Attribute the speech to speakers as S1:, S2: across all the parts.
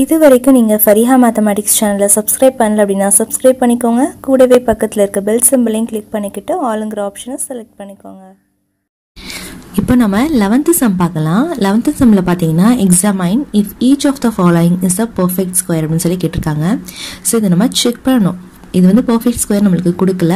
S1: இது வரைக்கும் நீங்கள் ஃபரிஹா மேத்தமேட்டிக்ஸ் சேனலை சப்ஸ்கிரைப் பண்ணல அப்படின்னா சப்ஸ்கிரைப் பண்ணிக்கோங்க. கூடவே பக்கத்தில் இருக்க பெல் சிம்பிளையும் கிளிக் பண்ணிக்கிட்டு ஆளுங்கிற ஆப்ஷனை செலக்ட் பண்ணிக்கோங்க.
S2: இப்போ நம்ம லெவன்த்து சம் பார்க்கலாம். லெவன்த்து சம்மில் பார்த்தீங்கன்னா examine if each of the following is a perfect square அப்படின்னு சொல்லி கேட்டிருக்காங்க. ஸோ இதை நம்ம செக் பண்ணணும். இது வந்து பர்ஃபெக்ட் ஸ்கொயர் நம்மளுக்கு கொடுக்கல.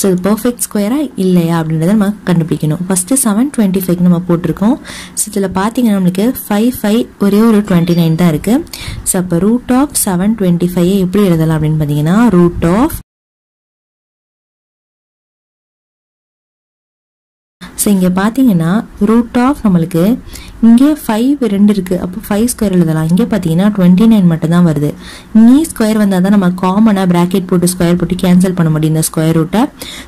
S2: ஸோ இது பர்ஃபெக்ட் ஸ்கொயரா இல்லையா அப்படின்றத நம்ம கண்டுபிடிக்கணும். ஃபஸ்ட்டு செவன் டுவெண்ட்டி ஃபைவ் நம்ம போட்டிருக்கோம். ஸோ இதில் பார்த்தீங்கன்னா நம்மளுக்கு ஃபைவ் ஃபைவ் ஒரே ஒரு டுவெண்ட்டி நைன் தான் இருக்குது ஸோ அப்போ root of seven twenty five எப்படி எழுதலாம் அப்படின்னு பார்த்தீங்கன்னா ரூட் ஆஃப் ஸோ இங்கே பார்த்தீங்கன்னா ரூட் ஆஃப் நம்மளுக்கு இங்கே ஃபைவ் ரெண்டு இருக்குது அப்போ ஃபைவ் ஸ்கொயர் எழுதலாம். இங்கே பார்த்தீங்கன்னா டுவெண்ட்டி நைன் மட்டும் தான் வருது. இங்கே ஸ்கொயர் வந்தால் தான் நம்ம காமனாக ப்ராக்கெட் போட்டு ஸ்கொயர் போட்டு கேன்சல் பண்ண முடியும் இந்த ஸ்கொயர் ரூட்டை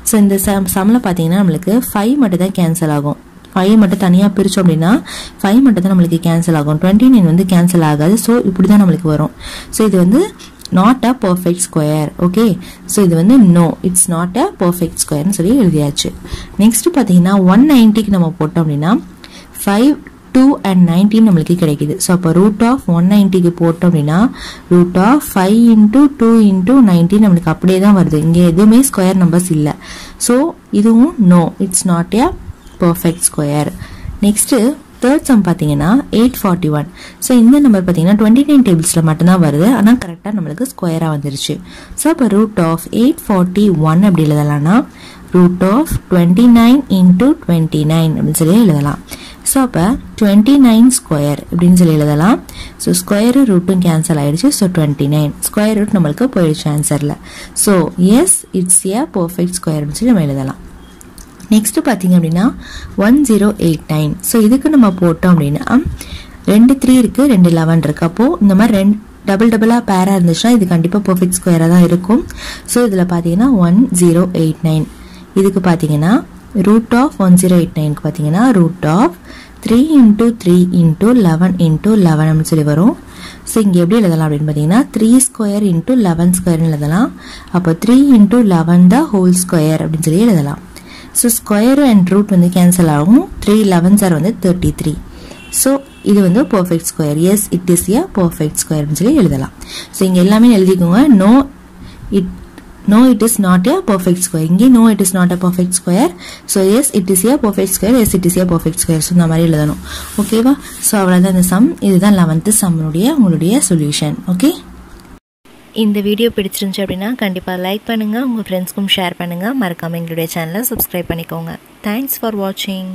S2: ஸோ இந்த சம் சம்மில் பார்த்தீங்கன்னா நம்மளுக்கு ஃபைவ் மட்டும் தான் கேன்சல் ஆகும். ஃபைவ் மட்டும் தனியாக பிரித்தோம் அப்படின்னா ஃபைவ் மட்டும் தான் நம்மளுக்கு கேன்சல் ஆகும். டுவெண்ட்டி நைன் வந்து கேன்சல் ஆகாது. ஸோ இப்படி தான் நம்மளுக்கு வரும். ஸோ இது வந்து not a perfect square okay so இது வந்து no it's not a perfect ஸ்கொயர்னு சொல்லி எழுதியாச்சு. நெக்ஸ்ட் பார்த்தீங்கன்னா ஒன் நைன்ட்டிக்கு நம்ம போட்டோம் அப்படின்னா ஃபைவ் டூ அண்ட் நைன்டீன் நம்மளுக்கு கிடைக்குது. ஸோ அப்போ ரூட் ஆஃப் ஒன் நைன்ட்டிக்கு போட்டோம் அப்படின்னா root of five into two into nineteen நம்மளுக்கு அப்படியே தான் வருது. இங்கே எதுவுமே ஸ்கொயர் நம்பர்ஸ் இல்லை. ஸோ இதுவும் no it's not a perfect square next third sum பார்த்தீங்கன்னா எயிட் ஃபார்ட்டி ஒன் ஸோ இந்த நம்பர் பார்த்தீங்கன்னா டுவெண்ட்டி நைன் டேபிள்ஸில் மட்டும்தான் வருது. ஆனால் கரெக்டாக நம்மளுக்கு ஸ்கொயராக வந்துருச்சு. ஸோ அப்போ root of eight forty one அப்படி எழுதலாம்னா root of twenty nine into twenty nine அப்படின்னு சொல்லி எழுதலாம். ஸோ அப்போ டுவெண்ட்டி நைன் ஸ்கொயர் அப்படின்னு சொல்லி எழுதலாம். ஸோ ஸ்கொயரு ரூட்டும் கேன்சல் ஆகிடுச்சு so twenty nine square root நம்மளுக்கு போயிடுச்சு ஆன்சரில் so yes it's a perfect square அப்படின்னு சொல்லி நம்ம எழுதலாம். நெக்ஸ்ட்டு பார்த்தீங்க அப்படின்னா one zero eight nine so இதுக்கு நம்ம போட்டோம் அப்படின்னா ரெண்டு த்ரீ இருக்குது ரெண்டு லெவன் இருக்குது அப்போது இந்த மாதிரி ரெண்டு டபுள் டபுளாக பேராக இருந்துச்சுன்னா இது கண்டிப்பாக பர்ஃபெக்ட் ஸ்கொயராக தான் இருக்கும். ஸோ இதில் பார்த்தீங்கன்னா ஒன் ஜீரோ எயிட் நைன் இதுக்கு பார்த்தீங்கன்னா root of one zero eight நைனுக்கு பார்த்தீங்கன்னா root of three into three into eleven into eleven அப்படின்னு சொல்லி வரும். ஸோ இங்கே எப்படி எழுதலாம் அப்படின்னு பார்த்தீங்கன்னா த்ரீ ஸ்கொயர் இன்ட்டு லெவன் ஸ்கொயர்னு எழுதலாம். அப்போ three into eleven the whole square அப்படின்னு சொல்லி எழுதலாம். ஸோ ஸ்கொயர் அண்ட் ரூட் வந்து கேன்சல் ஆகும். த்ரீ லெவன்ஸ் ஆர் வந்து தேர்ட்டி த்ரீ ஸோ இது வந்து perfect square yes it is a perfect ஸ்கொயர்னு சொல்லி எழுதலாம். ஸோ இங்கே எல்லாமே எழுதிக்கோங்க. No it no it is not a perfect square இங்கே no it is not a perfect square so yes it is a perfect square yes it is a perfect square so இந்த மாதிரி எழுதணும். ஓகேவா so அவ்வளோதான் இந்த some இதுதான் eleventh சம்னுடைய உங்களுடைய solution okay
S1: இந்த வீடியோ பிடிச்சிருந்துச்சு அப்படின்னா கண்டிப்பாக லைக் பண்ணுங்கள் உங்கள் ஃப்ரெண்ட்ஸ்க்கும் ஷேர் பண்ணுங்கள் மறக்காமல் எங்களுடைய சேனலை சப்ஸ்கிரைப் பண்ணிக்கோங்க. தேங்க்ஸ் ஃபார் வாட்சிங்